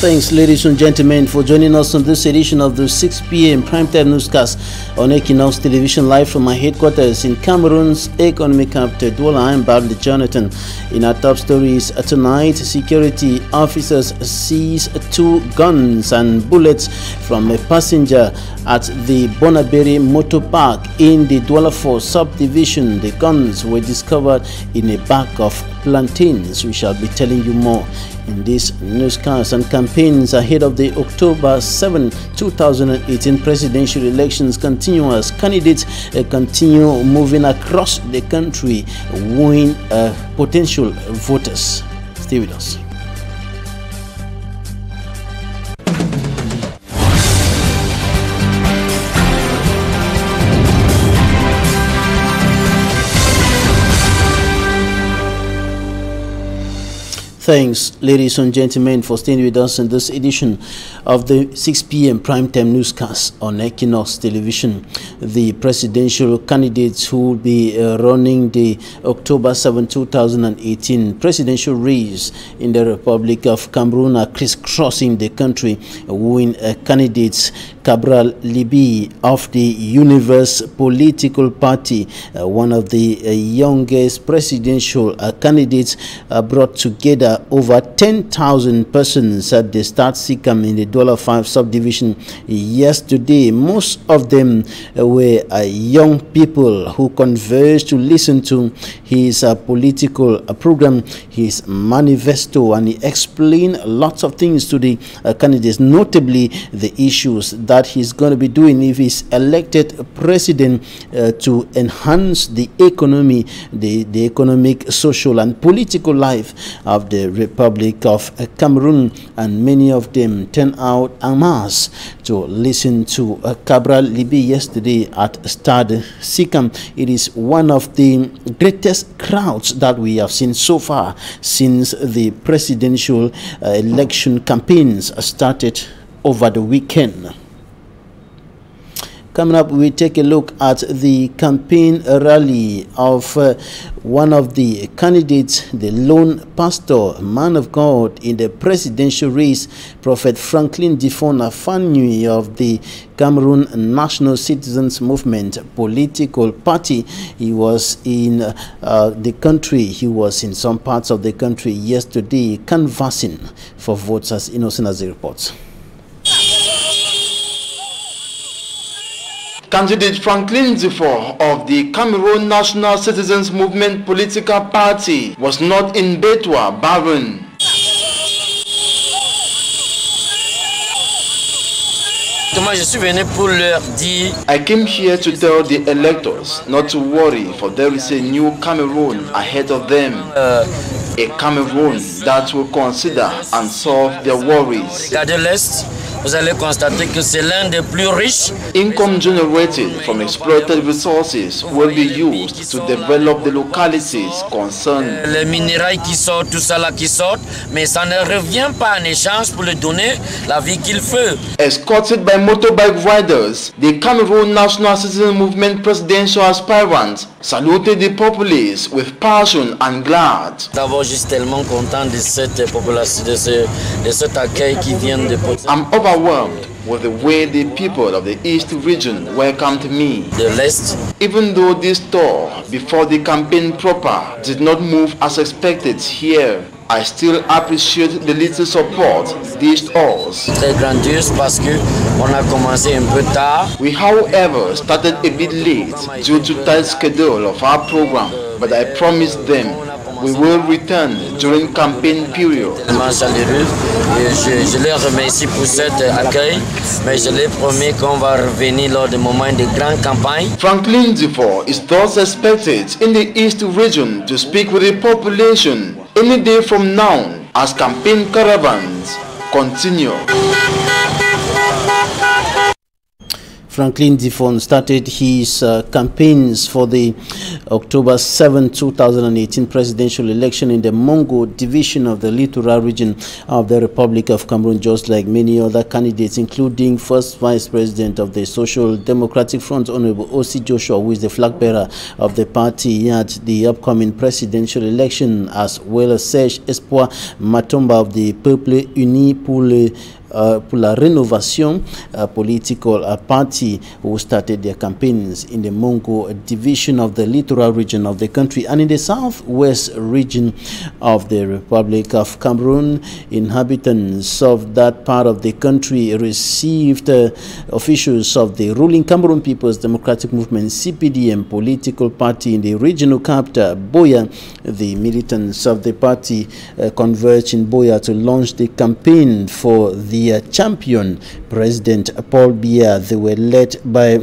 Thanks, ladies and gentlemen, for joining us on this edition of the 6 p.m. primetime newscast on Equinoxe Television live from my headquarters in Cameroon's economic capital, Douala. I'm Bradley Jonathan. In our top stories tonight, security officers seize two guns and bullets from a passenger at the Bonaberi Motor Park in the Douala 4 subdivision. The guns were discovered in a bag of plantains. We shall be telling you more in this newscast and campaigns ahead of the October 7, 2018 presidential elections continue as candidates uh, continue moving across the country, wooing uh, potential voters. Stay with us. Thanks, ladies and gentlemen, for staying with us in this edition of the 6 p.m. primetime newscast on Equinoxe Television. The presidential candidates who will be uh, running the October 7, 2018 presidential race in the Republic of Cameroon are crisscrossing the country, wooing uh, candidates Cabral Libii of the Universe Political Party, uh, one of the uh, youngest presidential uh, candidates, uh, brought together over 10,000 persons at the Stade Sikam in the Douala 5 subdivision yesterday. Most of them uh, were uh, young people who converged to listen to his political program, his manifesto, and he explained lots of things to the candidates, notably the issues that he's going to be doing if he's elected president uh, to enhance the economy, the, the economic, social, and political life of the Republic of Cameroon. And many of them turned out en masse to listen to uh, Cabral Libii yesterday at Stade Sikam. It is one of the greatest crowds that we have seen so far since the presidential uh, election campaigns started over the weekend. Coming up, we take a look at the campaign rally of uh, one of the candidates, the lone pastor, man of God in the presidential race, Prophet Franklin Ndifor Afanwi of the Cameroon National Citizens Movement political party. He was in uh, the country, he was in some parts of the country yesterday canvassing for votes as Innocent as he reports. Candidate Franklin Ndifor of the Cameroon National Citizens Movement political party was not in Betwa, Baron. I came here to tell the electors not to worry for there is a new Cameroon ahead of them. a Cameroon that will consider and solve their worries. Vous allez constater que c'est l'un des plus riches. Income generated from exploited resources will be used to develop the localities concerned. Les minerais qui sortent, tout ça là qui sortent, mais ça ne revient pas en échange pour lui donner la vie qu'il veut. Escorted by motorbike riders, the Cameroon National Citizen Movement presidential aspirant saluted the populace with passion and glad. D'abord, je suis tellement content de cette population, de, ce, de cet accueil qui vient de I'm overwhelmed with the way the people of the East region welcomed me. De l'Est. Even though this tour before the campaign proper did not move as expected here, I still appreciate the little support dished us. Très grandiose parce que on a commencé un peu tard. We however started a bit late due to tight schedule of our program, but I promised them we will return during campaign period. Je, je les remercie pour cet accueil, mais je les promets qu'on va revenir lors des moments de grande campagne. Franklin Ndifor is thus expected in the East region to speak with the population any day from now as campaign caravans continue. Franklin Ndifor started his uh, campaigns for the October 7, 2018 presidential election in the Moungo division of the Littoral region of the Republic of Cameroon, just like many other candidates, including first vice president of the Social Democratic Front, Honorable Osih Joshua, who is the flag bearer of the party at the upcoming presidential election, as well as Serge Espoir Matomba of the Peuple Uni pour le uh, pour la Rénovation uh, political uh, party who started their campaigns in the Moungo division of the littoral region of the country and in the southwest region of the Republic of Cameroon. Inhabitants of that part of the country received uh, officials of the ruling Cameroon People's Democratic Movement CPDM political party in the regional capital Buea. The militants of the party uh, converged in Buea to launch the campaign for the the champion President Paul Beer, They were led by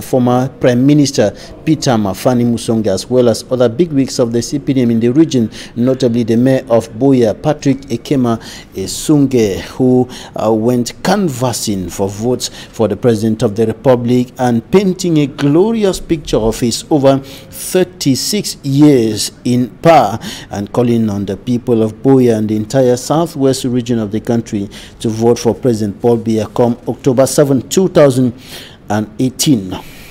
former Prime Minister Peter Mafany Musonge as well as other bigwigs of the CPDM in the region, notably the mayor of Buea, Patrick Ekema Esunge, who uh, went canvassing for votes for the President of the Republic and painting a glorious picture of his over 36 years in power and calling on the people of Buea and the entire southwest region of the country to vote for President Paul Biya come October 7, 2018.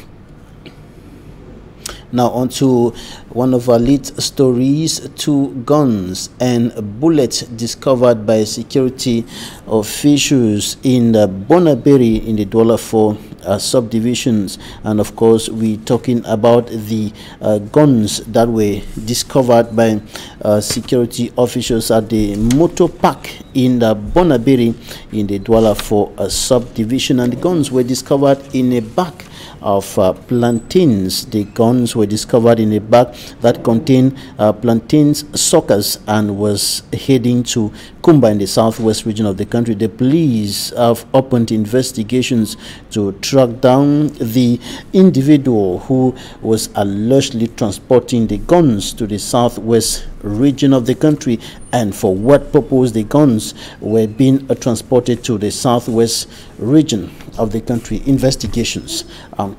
Now on to one of our lead stories, two guns and bullets discovered by security officials in the Bonaberi in the Douala 4 uh, subdivisions. And of course we're talking about the uh, guns that were discovered by uh, security officials at the motor park in the Bonaberi in the Douala 4 uh, subdivision. And the guns were discovered in a bag of uh, plantains. The guns were discovered in a bag that contained uh, plantains suckers and was heading to Kumba in the southwest region of the country. The police have opened investigations to track down the individual who was allegedly transporting the guns to the southwest region of the country and for what purpose the guns were being uh, transported to the southwest region of the country. Investigations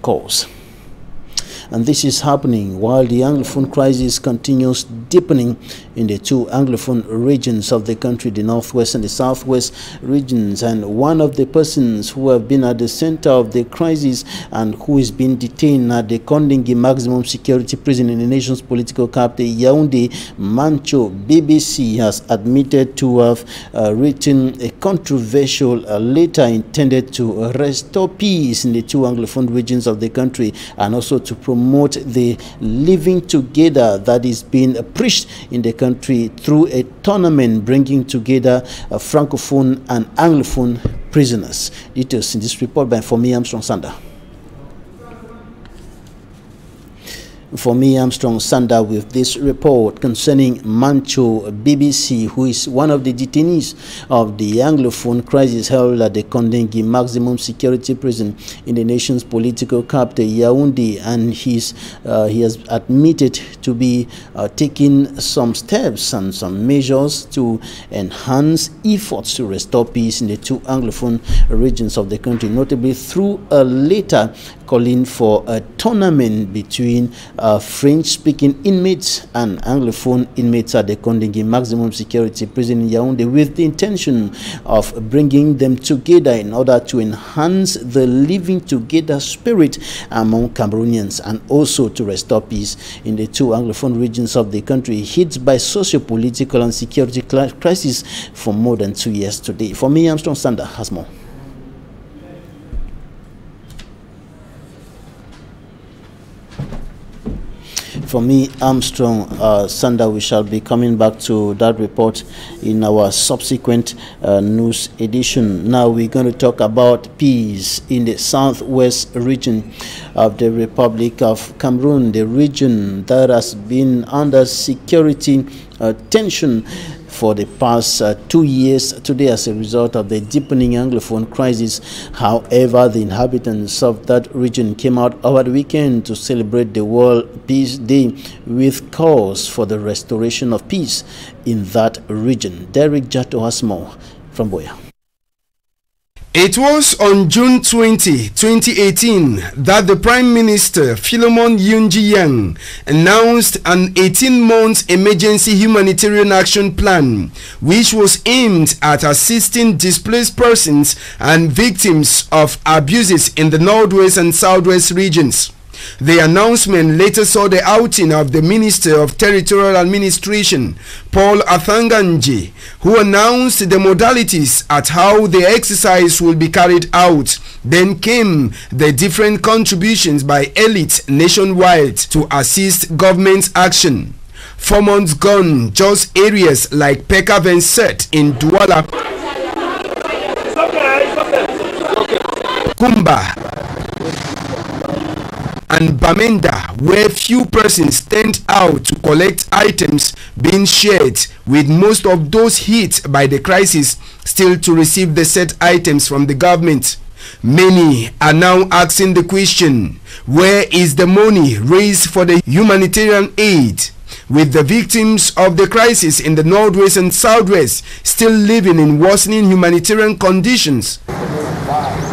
course. And this is happening while the Anglophone crisis continues deepening in the two Anglophone regions of the country, the Northwest and the Southwest regions. And one of the persons who have been at the center of the crisis and who is being detained at the Kondengui maximum security prison in the nation's political capital, Yaoundé, Mancho, Bibixy has admitted to have uh, written a controversial uh, letter intended to restore peace in the two Anglophone regions of the country and also to promote promote the living together that is being preached in the country through a tournament bringing together uh, francophone and anglophone prisoners. Details in this report by Fomi Armstrong Sander. For me, Armstrong Sander, with this report concerning Mancho Bibixy, who is one of the detainees of the Anglophone crisis held at the Kondengui maximum security prison in the nation's political capital, Yaoundé, and he's, uh, he has admitted to be uh, taking some steps and some measures to enhance efforts to restore peace in the two Anglophone regions of the country, notably through a letter calling for a tournament between uh, French-speaking inmates and Anglophone inmates at the Kondengui Maximum Security Prison in Yaoundé with the intention of bringing them together in order to enhance the living together spirit among Cameroonians and also to restore peace in the two Anglophone regions of the country hit by socio-political and security crisis for more than two years today. Fomi, Armstrong Sander has more. For me, Armstrong uh, Sander, we shall be coming back to that report in our subsequent uh, news edition. Now we're going to talk about peace in the southwest region of the Republic of Cameroon, the region that has been under security uh, tension for the past uh, two years today as a result of the deepening Anglophone crisis. However, the inhabitants of that region came out over the weekend to celebrate the World Peace Day with calls for the restoration of peace in that region. Derek Jato has more from Buea. It was on June 20, 2018 that the Prime Minister Philemon Yunji Yang announced an 18-month emergency humanitarian action plan which was aimed at assisting displaced persons and victims of abuses in the northwest and southwest regions. The announcement later saw the outing of the Minister of Territorial Administration, Paul Atanga Nji, who announced the modalities at how the exercise will be carried out. Then came the different contributions by elites nationwide to assist government action. Four months gone, just areas like Peka Venset in Douala, Kumba, and Bamenda, where few persons stand out to collect items being shared, with most of those hit by the crisis still to receive the said items from the government. Many are now asking the question where is the money raised for the humanitarian aid? With the victims of the crisis in the northwest and southwest still living in worsening humanitarian conditions. Usman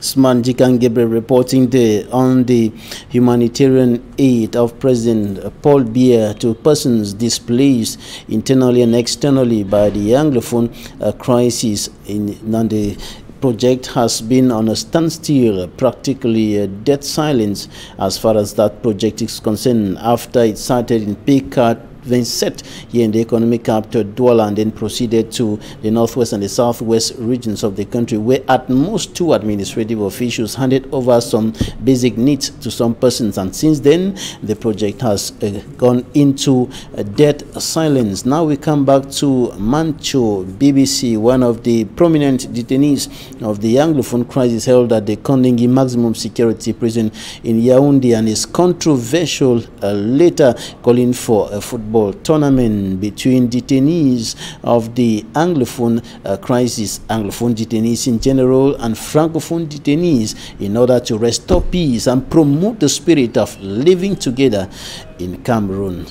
Jikan Gabriel reporting on the humanitarian aid of President Paul Biya to persons displaced internally and externally by the Anglophone uh, crisis in, in the project has been on a standstill, practically a dead silence as far as that project is concerned. After it started in Picard then set here in the economic capital Douala and then proceeded to the northwest and the southwest regions of the country where at most two administrative officials handed over some basic needs to some persons and since then the project has uh, gone into a dead silence. Now we come back to Mancho Bibixy, one of the prominent detainees of the Anglophone crisis held at the Kondengui Maximum Security Prison in Yaoundé and his controversial uh, calling for a football football tournament between detainees of the Anglophone uh, crisis, Anglophone detainees in general, and Francophone detainees in order to restore peace and promote the spirit of living together in Cameroon.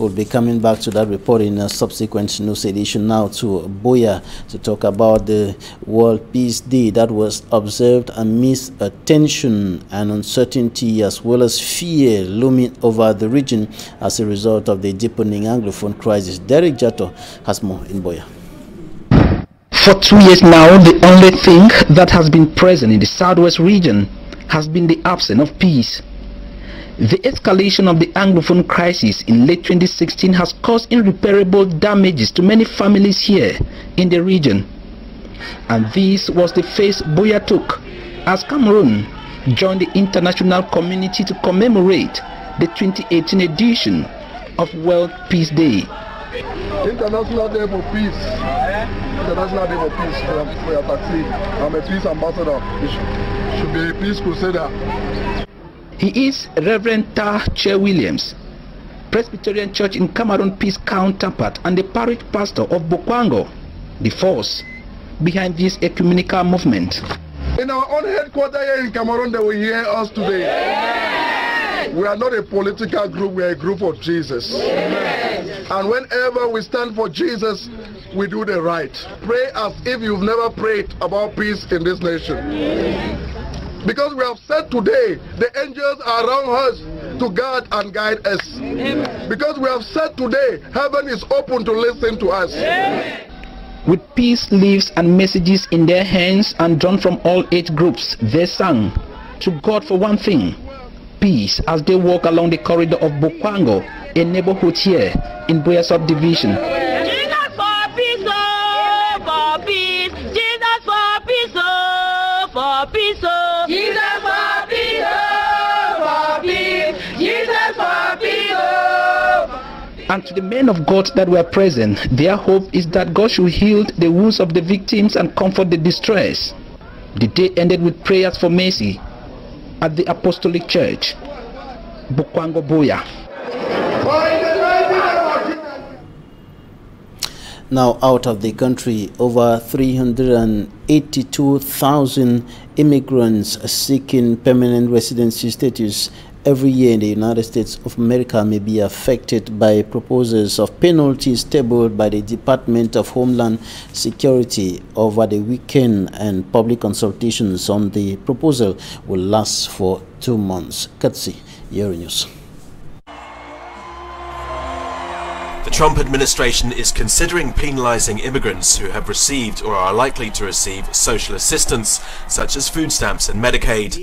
We'll be coming back to that report in a subsequent news edition now to Buea to talk about the World Peace Day that was observed amidst a tension and uncertainty as well as fear looming over the region as a result of the deepening Anglophone crisis. Derek Jato has more in Buea. For two years now, the only thing that has been present in the southwest region has been the absence of peace. The escalation of the Anglophone crisis in late 2016 has caused irreparable damages to many families here in the region. And this was the face Buea took as Cameroon joined the international community to commemorate the 2018 edition of World Peace Day. International Day for Peace. International Day for Peace. I'm a peace ambassador. Should, should be a peace crusader. He is Reverend Tah Che Williams, Presbyterian Church in Cameroon Peace counterpart and the parish pastor of Bokwango, the force behind this ecumenical movement. In our own headquarters here in Cameroon, they will hear us today. Yes. We are not a political group, we are a group of Jesus. Yes. And whenever we stand for Jesus, we do the right. Pray as if you've never prayed about peace in this nation. Yes. Because we have said today, the angels are around us to guard and guide us. Amen. Because we have said today, heaven is open to listen to us. Amen. With peace leaves and messages in their hands and drawn from all eight groups, they sang to God for one thing, peace as they walk along the corridor of Bokwango, a neighborhood here in Buea subdivision. And to the men of God that were present, their hope is that God should heal the wounds of the victims and comfort the distress. The day ended with prayers for mercy at the Apostolic Church, Bokwango Buea. Now out of the country, over 382,000 immigrants seeking permanent residency status every year in the United States of America may be affected by proposals of penalties tabled by the Department of Homeland Security over the weekend and public consultations on the proposal will last for two months. Katsi, Euronews. The Trump administration is considering penalizing immigrants who have received or are likely to receive social assistance, such as food stamps and Medicaid.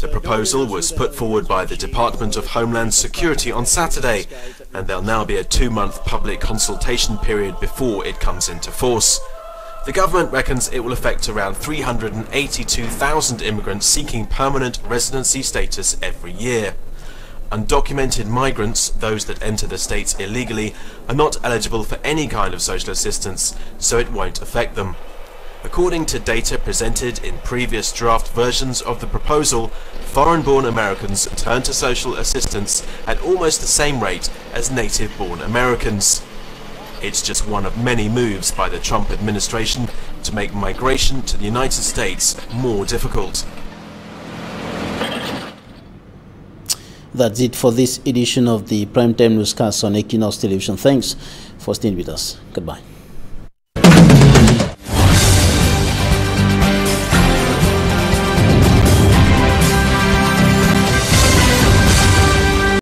The proposal was put forward by the Department of Homeland Security on Saturday, and there'll now be a two-month public consultation period before it comes into force. The government reckons it will affect around 382,000 immigrants seeking permanent residency status every year. Undocumented migrants, those that enter the states illegally, are not eligible for any kind of social assistance, so it won't affect them. According to data presented in previous draft versions of the proposal, foreign-born Americans turn to social assistance at almost the same rate as native-born Americans. It's just one of many moves by the Trump administration to make migration to the United States more difficult. That's it for this edition of the Primetime Newscast on Equinoxe Television. Thanks for staying with us. Goodbye.